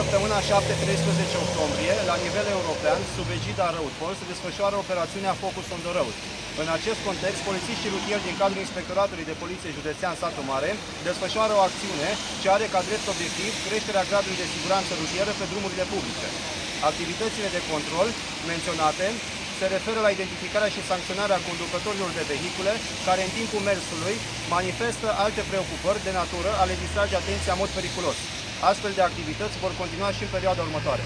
săptămâna 7-13 octombrie, la nivel european, sub egida Roadpol, se desfășoară operațiunea Focus on the Road. În acest context, polițiștii rutieri din cadrul Inspectoratului de Poliție Județean Satu Mare desfășoară o acțiune ce are ca drept obiectiv creșterea gradului de siguranță rutieră pe drumurile publice. Activitățile de control menționate se referă la identificarea și sancționarea conducătorilor de vehicule care în timpul mersului manifestă alte preocupări de natură a le distrage atenția în mod periculos. Astfel de activități vor continua și în perioada următoare.